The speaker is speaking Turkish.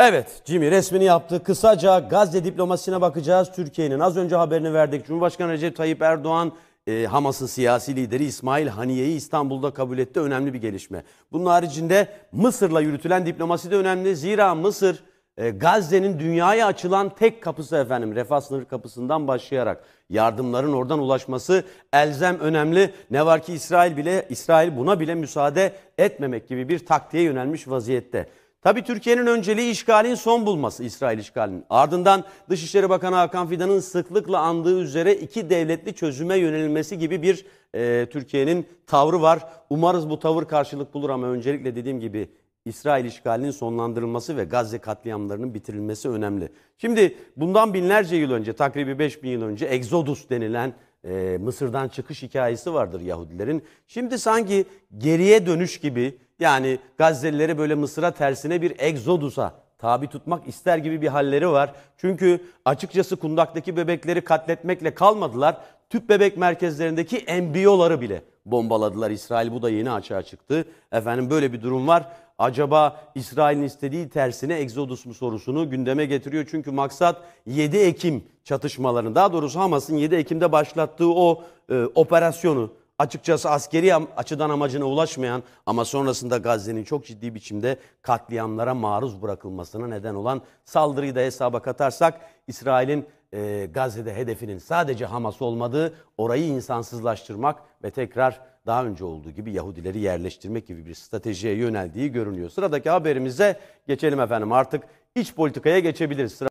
Evet, Jimmy resmini yaptı. Kısaca Gazze diplomasisine bakacağız. Türkiye'nin az önce haberini verdik. Cumhurbaşkanı Recep Tayyip Erdoğan e, Hamas'ın siyasi lideri İsmail Haniye'yi İstanbul'da kabul etti. Önemli bir gelişme. Bunun haricinde Mısır'la yürütülen diplomasi de önemli. Zira Mısır e, Gazze'nin dünyaya açılan tek kapısı efendim. Refah sınır kapısından başlayarak yardımların oradan ulaşması elzem önemli. Ne var ki İsrail bile İsrail buna bile müsaade etmemek gibi bir taktiğe yönelmiş vaziyette. Tabii Türkiye'nin önceliği işgalin son bulması İsrail işgalinin. Ardından Dışişleri Bakanı Hakan Fidan'ın sıklıkla andığı üzere iki devletli çözüme yönelilmesi gibi bir e, Türkiye'nin tavrı var. Umarız bu tavır karşılık bulur ama öncelikle dediğim gibi İsrail işgalinin sonlandırılması ve Gazze katliamlarının bitirilmesi önemli. Şimdi bundan binlerce yıl önce, takribi 5000 yıl önce Exodus denilen e, Mısır'dan çıkış hikayesi vardır Yahudilerin. Şimdi sanki geriye dönüş gibi yani Gazze'lileri böyle Mısır'a tersine bir egzodusa tabi tutmak ister gibi bir halleri var. Çünkü açıkçası kundaktaki bebekleri katletmekle kalmadılar. Tüp bebek merkezlerindeki embriyoları bile bombaladılar İsrail. Bu da yeni açığa çıktı. Efendim böyle bir durum var. Acaba İsrail'in istediği tersine Exodus mu sorusunu gündeme getiriyor. Çünkü maksat 7 Ekim çatışmalarının daha doğrusu Hamas'ın 7 Ekim'de başlattığı o e, operasyonu açıkçası askeri açıdan amacına ulaşmayan ama sonrasında Gazze'nin çok ciddi biçimde katliamlara maruz bırakılmasına neden olan saldırıyı da hesaba katarsak İsrail'in e, Gazze'de hedefinin sadece Hamas olmadığı, orayı insansızlaştırmak ve tekrar daha önce olduğu gibi Yahudileri yerleştirmek gibi bir stratejiye yöneldiği görünüyor. Sıradaki haberimize geçelim efendim. Artık iç politikaya geçebiliriz. Sıra